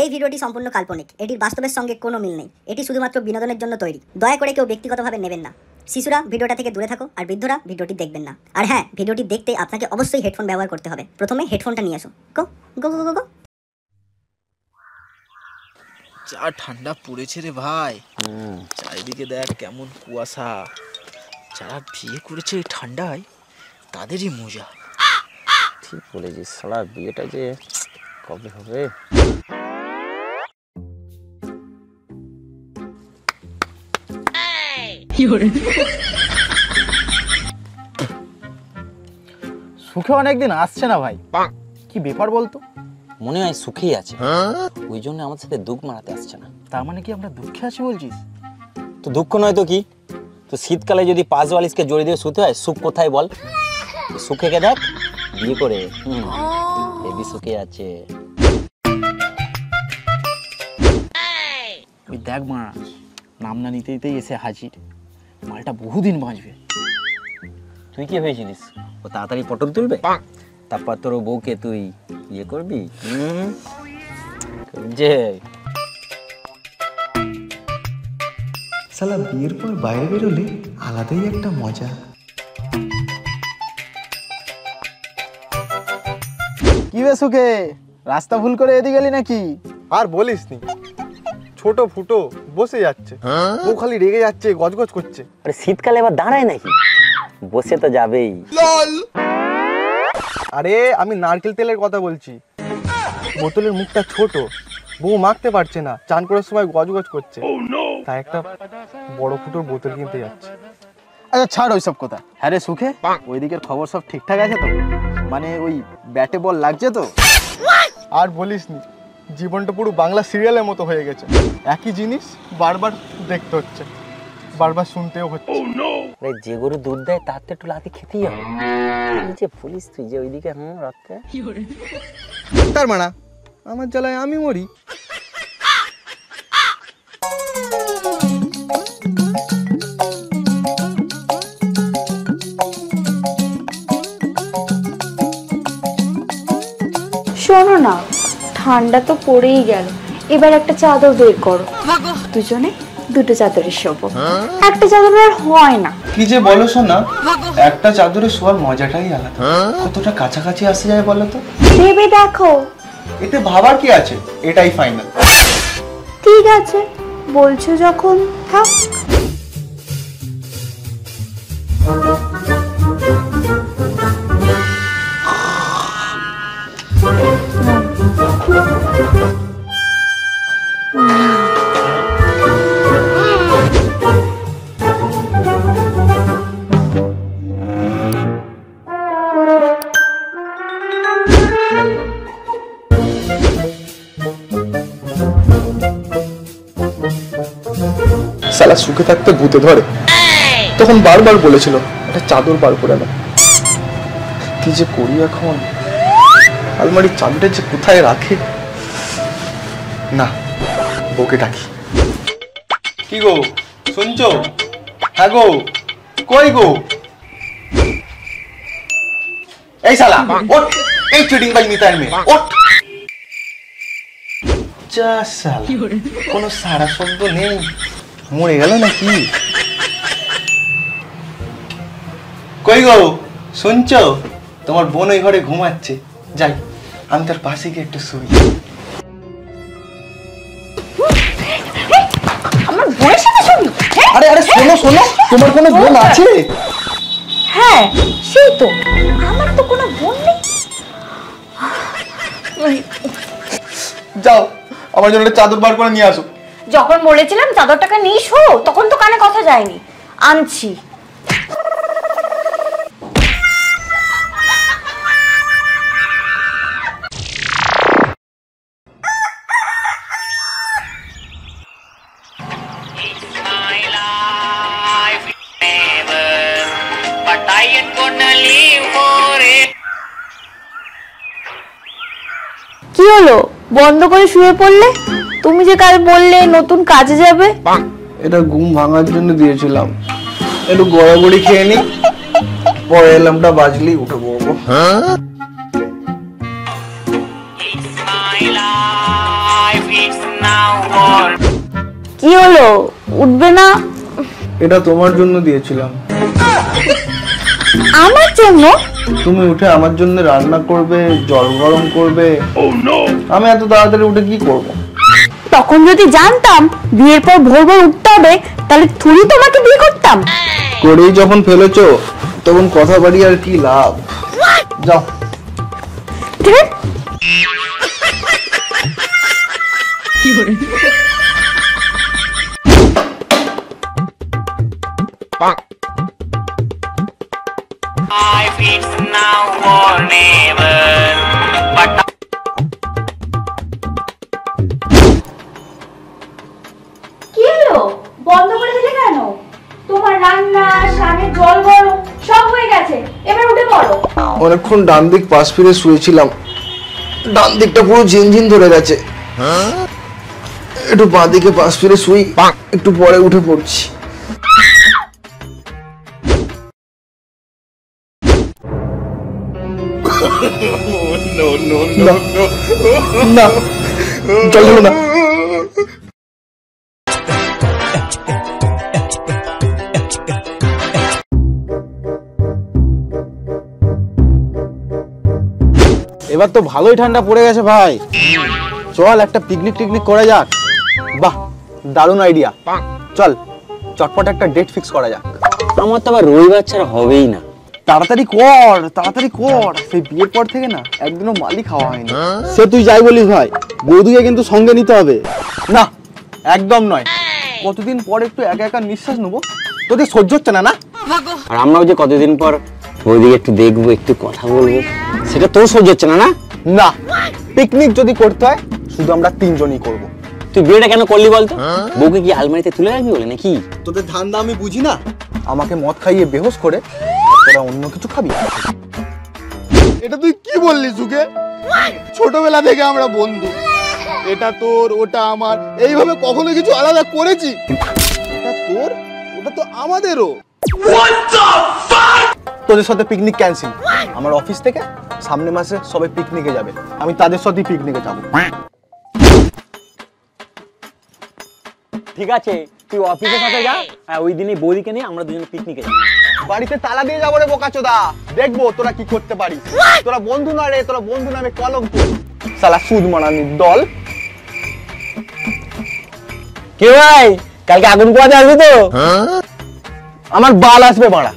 এই ভিডিওটি সম্পূর্ণ কাল্পনিক। এটির বাস্তবের সঙ্গে কোনো মিল নেই। এটি শুধুমাত্র বিনোদনের জন্য তৈরি। দয়া করে কেউ ব্যক্তিগতভাবে নেবেন না। শিশুরা ভিডিওটা থেকে দূরে থাকো আর বৃদ্ধরা ভিডিওটি দেখবেন না। আর হ্যাঁ ভিডিওটি দেখতে আপনাকে অবশ্যই হেডফোন ব্যবহার করতে হবে। প্রথমে হেডফোনটা নিয়ে আসো। গো গো গো গো গো। যা ঠান্ডা পড়েছে রে ভাই। চারিদিকে দেখ কেমন কুয়াশা। যারা বিয়ে করেছে এই ঠান্ডায় তাদেরই মজা। ঠিক বলেছিস সারা বিয়েটা যে কবে হবে? সুখে অনেকদিন আসছে না ভাই। কি ব্যাপার বলতো? মনে হয় সুখেই আছে। ওই জন্য আমার সাথে দুঃখ মারাতে আসছে না। তার মানে কি আমরা দুঃখে আছি বলছিস? তো দুঃখ নয় তো কি? তো শীতকালে যদি পাঁচ বালিশকে জড়ি দিয়ে শুতে হয় সুখ কোথায় বল? সুখে সুখেকে দেখ? বিয়ে করে। হুম। হেবি সুখে আছে। ওই দেখ মা নাম না নিতে নিতেই এসে হাজির। মালটা বহুদিন বাঁচবে। তুই কি হয়েছিলিস ও তাড়াতাড়ি পটল তুলবে? তারপর তোর বউকে তুই ইয়ে করবি? যে সালা বিয়ের পর বাইরে বেরোলে আলাদাই একটা মজা। কি বে সুখে? রাস্তা ভুল করে এদিকে গেলি নাকি? আর বলিস নি ছোট ফুটো বসে যাচ্ছে। ও খালি রেগে যাচ্ছে গজগজ করছে। আরে শীতকালে এবার দাঁড়ায় নাকি? বসে তো যাবেই। আরে আমি নারকেল তেলের কথা বলছি। বোতলের মুখটা ছোট বউ মাখতে পারছে না চান করার সময় গজগজ করছে। তাই একটা বড় ফুটোর বোতল কিনতে যাচ্ছে। আচ্ছা ছাড় ওইসব কথা। হ্যাঁ রে সুখে? ওই দিকের খবর সব ঠিকঠাক আছে তো? মানে ওই ব্যাটে বল লাগছে তো? আর বলিস নি জীবনটা পুরো বাংলা সিরিয়ালের মতো হয়ে গেছে। একই জিনিস বারবার দেখতে হচ্ছে বারবার শুনতেও হচ্ছে। যে গরু দুধ দেয় তার তো একটু লাতে খেতেই হবে। যে পুলিশ তুই যে ওইদিকে হুম রাখতে তার মানা আমার জ্বালায় আমি মরি? ঠান্ডা তো পড়েই গেল। এবার একটা চাদর বের করো। দুজনে দুটো চাদরের শোবো। একটা চাদর আর হয় না। কি যে বলো শোনা একটা চাদরে শোয়ার মজাটাই আলাদা। কতটা কাছাকাছি আসে যায় বলো তো? ভেবে দেখো। এতে ভাবার কি আছে? এটাই ফাইনাল ঠিক আছে বলছো যখন থাক। সালা সুখে থাকতে ভূতে ধরে। তখন বারবার বলেছিল, একটা চাদর বার করে না কি যে করি এখন? আলমারির চাবিটা যে কোথায় রাখে? না বউকে ডাকি। কি গো? শুনছো? হ্যাঁ গো? কই গো? এই শালা, ওঠ। এই চিটিং বাই মিতার মেয়ে ওঠ। যা সারা শব্দ নেই। মরে গেল নাকি? কই গো? শুনছো? তোমার বোন ওই ঘরে ঘুমাচ্ছে। যাই, আমি তার পাশে গিয়ে একটু শুই। বোনের সাথে শুনি আরে আরে শোনো শোনো তোমার কোনো বোন আছে? হ্যাঁ সেই তো। আমার তো কোনো বোন নেই। যাও আমার জন্য চাদর বার করে নিয়ে আসো। যখন বলেছিলাম চাদরটাকে নিস শো তখন তো কানে কথা যায়নি। আনছি। I ain't gonna live for it. কি হলো? বন্ধ করে শুয়ে পড়লে? তুমি যে কাল বললে নতুন কাজে যাবে? এটা ঘুম ভাঙার জন্য দিয়েছিলাম। একটু গড়াগড়ি খেয়ে নি। পরে এলামটা বাজলেই উঠে পড়ব। কি হলো? উঠবে না? এটা তোমার জন্য দিয়েছিলাম। আমার জন্য? তুমি উঠে আমার জন্য রান্না করবে জল গরম করবে। আমি এত তাড়াতাড়ি উঠে কি করব? তখন যদি জানতাম বিয়ের পর ভোর ভোর উঠতে হবে তাহলে থুড়ি তোমাকে বিয়ে করতাম। করেই যখন ফেলেছো তখন কথা বাড়ি আর কি লাভ? যাও। life now or never. But কি হলো? বন্ধ করে দিলে কেন? তোমার রান্না শাকের জল গরম সব হয়ে গেছে। এবার উঠে পড়ো। অনেকক্ষণ ডান দিক পাশ ফিরে শুয়েছিলাম। ডান দিকটা পুরো ঝিনঝিন ধরে গেছে। একটু বাঁ দিকে পাশ ফিরে শুই একটু পরে উঠে পড়ছি। না, না। জল ঢেলো না। এবার তো ভালোই ঠান্ডা পড়ে গেছে ভাই। চল একটা পিকনিক টিকনিক করা যাক। বাহ দারুণ আইডিয়া চল চটপট একটা ডেট ফিক্স করা যাক। আমার তো আবার রবিবার ছাড়া হবেই না। তাড়াতাড়ি কর তাড়াতাড়ি কর। সেই বিয়ের পর থেকে না একদিনও মালি খাওয়া হয়নি। সে তুই যাই বলিস ভাই বৌদিকে কিন্তু সঙ্গে নিতে হবে। না একদম নয়। কতদিন পর একটু একা একা নিঃশ্বাস নেব? তোদের সহ্য হচ্ছে না না? আর আমরাও যে কতদিন পর বৌদিকে একটু দেখব একটু কথা বলব সেটা তোর সহ্য হচ্ছে না না? না পিকনিক যদি করতে হয় শুধু আমরা তিনজনই করব। তুই বিয়েটা কেন করলি বলতো? বউকে কি আলমারিতে তুলে রাখবি বলে নাকি? তোদের ধান্দা আমি বুঝি না? আমাকে মদ খাইয়ে বেহোশ করে তোরা অন্য কিছু খাবি? এটা তুই কি বললি সুকে ছোটবেলা থেকে আমরা বন্ধু। এটা তোর ওটা আমার। এইভাবে কখনো কিছু আলাদা করেছি? এটা তোর ওটা তো আমাদেরও। তোদের সাথে পিকনিক ক্যান্সেল আমার অফিস থেকে সামনে মাসে সবাই পিকনিকে যাবে। আমি তাদের সাথেই পিকনিকে যাব। ঠিক আছে তুই অফিসের সাথে যা। আর ওই দিনই বৌদিকে নিয়ে আমরা দুজনে পিকনিকে যাব। বাড়িতে তালা দিয়ে যাব রে বোকাচোদা। দেখব তোরা কি করতে পারিস। তোরা বন্ধু না রে তোরা বন্ধু নামে কলঙ্ক। সালা সুদ মারানির দল। কে ভাই? কালকে আগুন পোয়াতে আসবে তো? আমার বাল আসবে বাড়া।